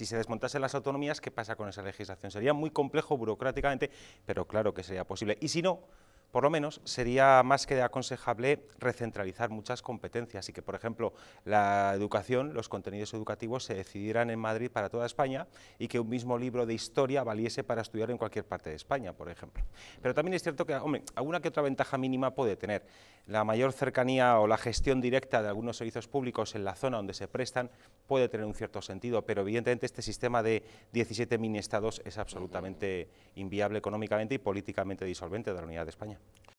Si se desmontasen las autonomías, ¿qué pasa con esa legislación? Sería muy complejo burocráticamente, pero claro que sería posible. Y si no, por lo menos sería más que aconsejable recentralizar muchas competencias y que, por ejemplo, la educación, los contenidos educativos se decidieran en Madrid para toda España y que un mismo libro de historia valiese para estudiar en cualquier parte de España, por ejemplo. Pero también es cierto que, hombre, alguna que otra ventaja mínima puede tener. La mayor cercanía o la gestión directa de algunos servicios públicos en la zona donde se prestan puede tener un cierto sentido, pero evidentemente este sistema de 17 mini-estados es absolutamente inviable económicamente y políticamente disolvente de la unidad de España.